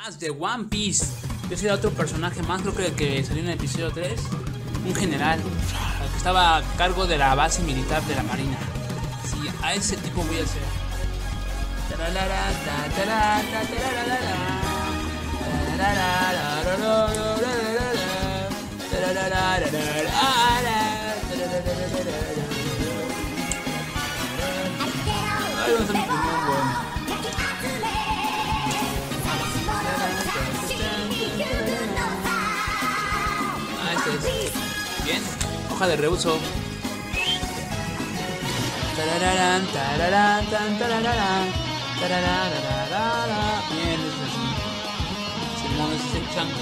más de One Piece. Yo soy otro personaje más, creo que, que salió en el episodio 3. Un general que estaba a cargo de la base militar de la marina. Sí, a ese tipo voy a ser. Bien. Hoja de reuso. Tararán, tarararararara. Bien, es es el chango.